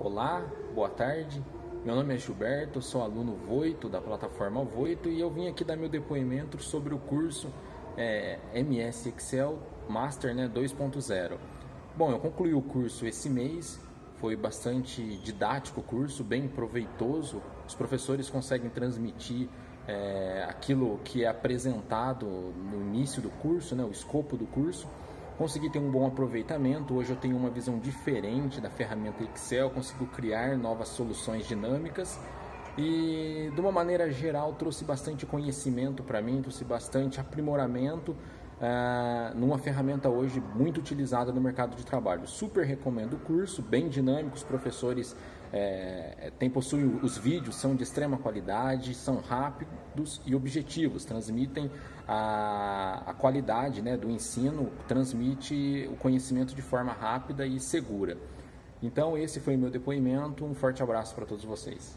Olá, boa tarde. Meu nome é Gilberto, sou aluno Voito da plataforma Voito e eu vim aqui dar meu depoimento sobre o curso é, MS Excel Master né, 2.0. Bom, eu concluí o curso esse mês, foi bastante didático o curso, bem proveitoso. Os professores conseguem transmitir é, aquilo que é apresentado no início do curso, né, o escopo do curso consegui ter um bom aproveitamento. Hoje eu tenho uma visão diferente da ferramenta Excel, consigo criar novas soluções dinâmicas e de uma maneira geral trouxe bastante conhecimento para mim, trouxe bastante aprimoramento uh, numa ferramenta hoje muito utilizada no mercado de trabalho. Super recomendo o curso, bem dinâmico, os professores é, tem, possuem os vídeos, são de extrema qualidade, são rápidos e objetivos, transmitem a qualidade né, do ensino, transmite o conhecimento de forma rápida e segura. Então, esse foi o meu depoimento. Um forte abraço para todos vocês.